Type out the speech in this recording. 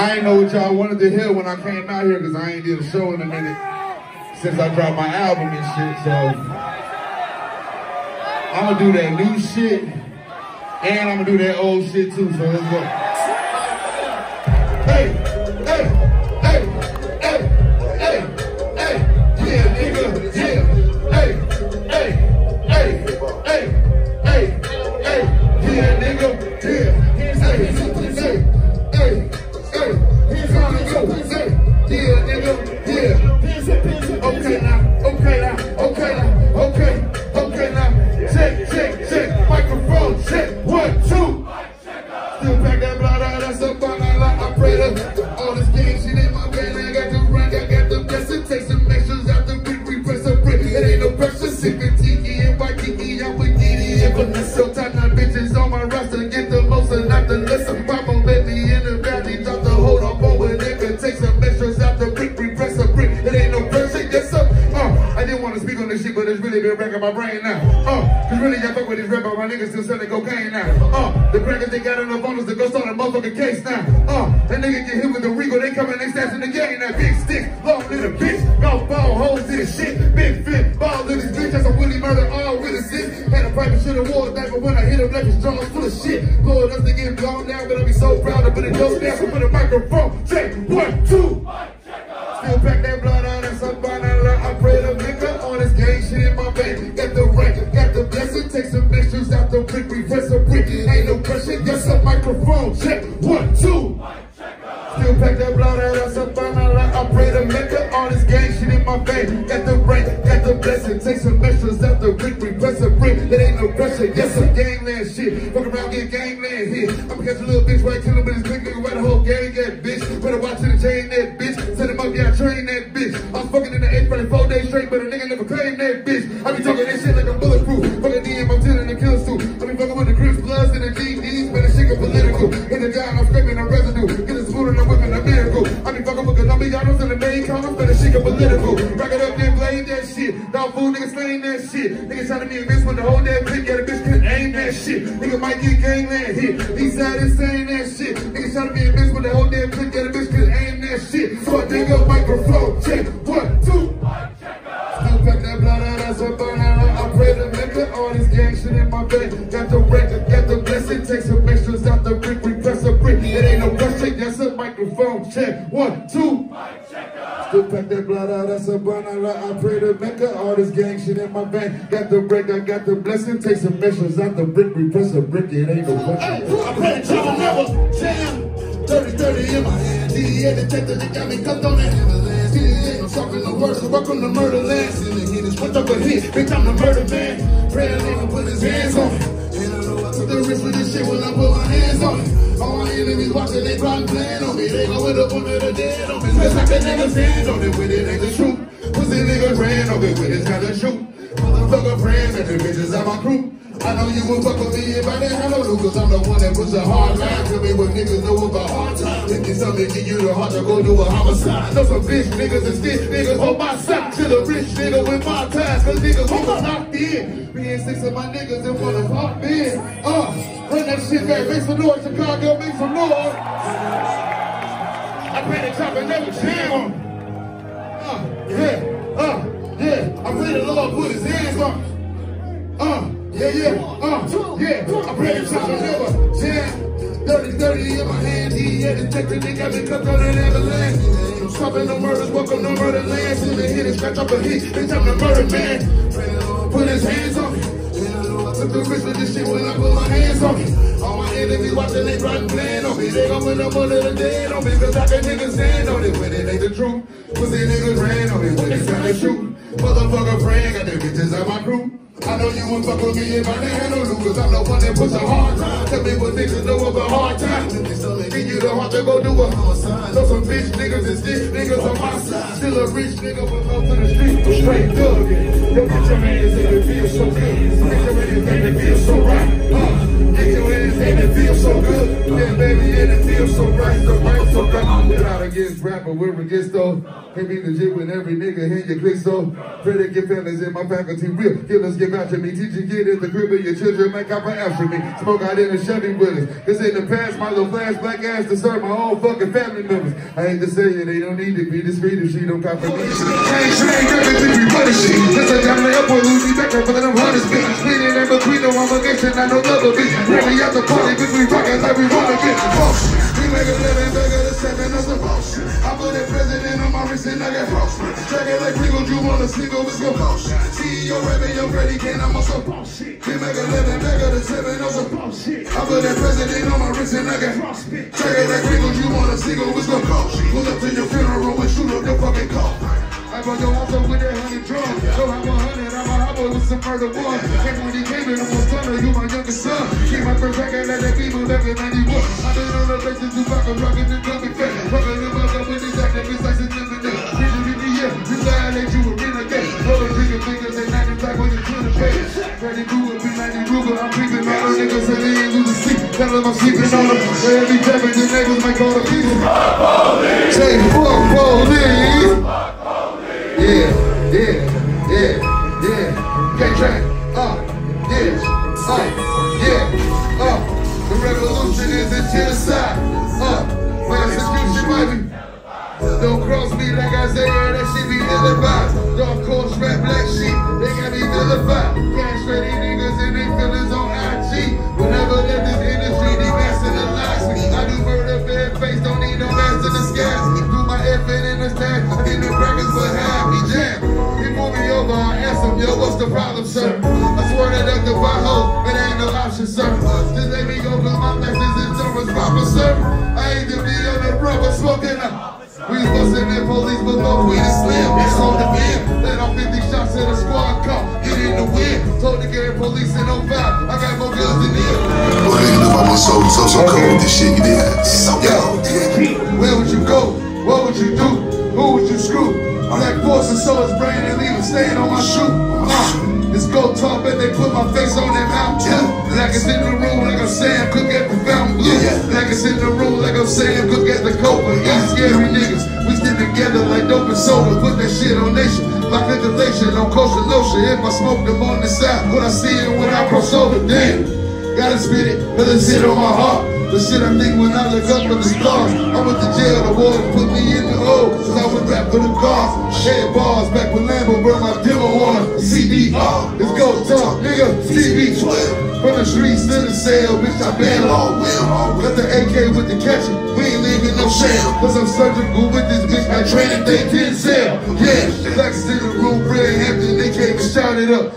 I ain't know what y'all wanted to hear when I came out here because I ain't did a show in a minute since I dropped my album and shit. So I'm gonna do that new shit and I'm gonna do that old shit too. So let's go. Hey, really been wrecking my brain now. Uh, cause really I fuck with this rap, but my niggas still selling cocaine now. Uh, the crackers they got on the bonus to go start a motherfucking case now. Uh, that nigga get hit with the Regal, they coming they stats in the game now. Big stick, long little bitch, golf ball, hoes in shit. Big fit, ball in this bitch, that's a Willie murder, all with a assist. Had a private shit award back, but when I hit him like his jaws full of shit. Lord, us to get blown down, but I'll be so proud to put it dope down, put a microphone, check, one, two. Four days straight, but a nigga never claimed that bitch. I be talking that shit like I'm bulletproof. Fucking DM, I'm telling the kill suit. I be fucking with the Crips, Bloods, and the GDs, but the shit get political. In the down, I'm screaming, I'm residue. Get a spoon and I'm whipping a miracle. I be fucking with Colombianos and the main columns, but the shit get political. Rock it up, then blame that shit. Dog fool, niggas slaying that shit. Niggas trying to be a bitch with the whole damn clip, yeah, the bitch couldn't aim that shit. Nigga might get gangland hit. These side is saying that shit. Niggas trying to be a bitch with the whole damn clip, yeah, the bitch couldn't aim that shit. So I dig up microphone, check, Got the record, got the blessing, take some extras out the brick, we press a brick. It ain't no pressure, that's a microphone, check, one, two. Still pack that blood out, that's a banana. I pray to Mecca, all this gang shit in my vein. Got the break, I got the blessing. Take some measures out the brick, we press a brick. It ain't no Hey, pressure. I pray y'all never jam. 30 30 in my hand. DEA detector, they got me cuffed on DEA, I'm talking the words, welcome to murder land. Sending hit his went up a hit, bitch, I'm the murder man. Pray a nigga put his hands on it. And I know I took the risk with this shit when I put my hands on it. All my enemies watching, they plotting plan on me. They go with up under the dead on me. Just like a nigga stand on it with it ain't the truth. Pussy nigga ran on it with his kind of shoot. Motherfucker praying that the bitches are my crew. I know you would fuck with me if I didn't have no cause I'm the one that puts a hard line. Tell me what niggas know about hard times. If it's something give you the heart to go do a homicide. Know some bitch niggas and stitch niggas on my side. To the rich nigga with my ties, cause niggas who was knocked in. Me and six of my niggas in front of pop in. Uh, run that shit back, make some noise, Chicago, make some noise. I pray the chopper never jam. Uh, yeah, uh, yeah. I pray the Lord put his hands on. Yeah, yeah, uh, yeah. I pray the chopper never jam. 30, 30 in my hand, he had detected, they got me cooked on an avalanche. I'm stopping the murders, welcome to murder land. Soon they hit and scratch up a hit, bitch, I'm the murder man. The put his hands on me. I took the risk with this shit when I put my hands on it. All my enemies watching, they plotting plan on me. They gon' win up under the dead on me. Cause I can niggas stand on it when it ain't the truth. Pussy niggas ran on me when it's time to shoot. Motherfucker praying, got the bitches out my crew. I know you would fuck with me if I didn't no cause I'm the one that puts a hard time. Tell me what niggas know about hard times. Give you the heart to go do a homicide. Know some bitch niggas and stick niggas on my side. Still a rich nigga, but come to the street, straight thug. Yo, but we're those. Can't be legit when every nigga in your click, so that your families in my faculty real. Killers get give to me. Teach your kid at the crib of your children, make up after me. Smoke out in the Chevy with us. Cause in the past, my little flash black ass to serve my own fucking family members. I hate to say it, they don't need to be discreet if she don't me. Train, train, everything we running shit. Just like I'm up with Lucy Becker for them hunters, bitch. Cleaning in between, no obligation, I know love a bitch. Ready out the party, bitch, we rockin' like we wanna get I got bullshit. Track it like Pringles, you wanna single, it's go bullshit. CEO, Rebbe, yo, Freddie Kane, I'm on some bullshit. We make a living bigger than seven of the bullshit. I put a president on my wrist and I got bullshit. Track it like Pringles, you wanna single, it's go bullshit. Pull up to your funeral and shoot up your fucking car. I brought your also with that honey drum. So I'm a hundred, I'm a boy with some murder one. And when he came in, I'm a son you my youngest son. Keep my first record like that people back in 91. I've been on the bases, you fucking rockin' and dumping fat. Rockin' the up with these activists like it's living them I'm sleeping on them. Every the neighbors might call the people. Say, fuck police. Yeah, yeah, yeah, yeah. Get track, sir? I swear to duck the pothole, it ain't no option, sir. Just let me go, cause my message is over, proper, sir. I ain't to be on the rubber, smoking up. We was busting in police, but no weed is slim. It's on the end. Let off 50 shots in a squad car. Get in the wind. Told the gang police in 05. I got more guns than them. What they do about my soul, so so cold, this shit, you did. So Yo, where would you go? What would you do? Who would you screw? Black forces so his brain and leave a stain on my shoe. Uh, this go top and they put my face on that mountain. Yeah. Like it's in the room, like I'm saying, cook at the Fontainebleau. Yeah. Like it's in the room, like I'm saying, cook at the copa. Yeah, scary niggas. We stick together like dope and soda. Put that shit on nation. Like ventilation on coastal lotion. If I smoke them on the side, what I see it when I cross over. Damn. Gotta spit it, cause it's shit on my heart. The shit I think when I look up from the stars. I went to jail, the warden put me in the O. Cause I was rap for the cars. Head bars back when Lambo burned my demo on a CDR. Let's go talk, nigga. TV 12. From the streets to the cell, bitch, I been long will. Got the AK with the catching, we ain't leaving no shell. Cause I'm surgical with this bitch, my training, they didn't sell. Yeah, blacks in the room, Fred Hampton, they came and shouted up.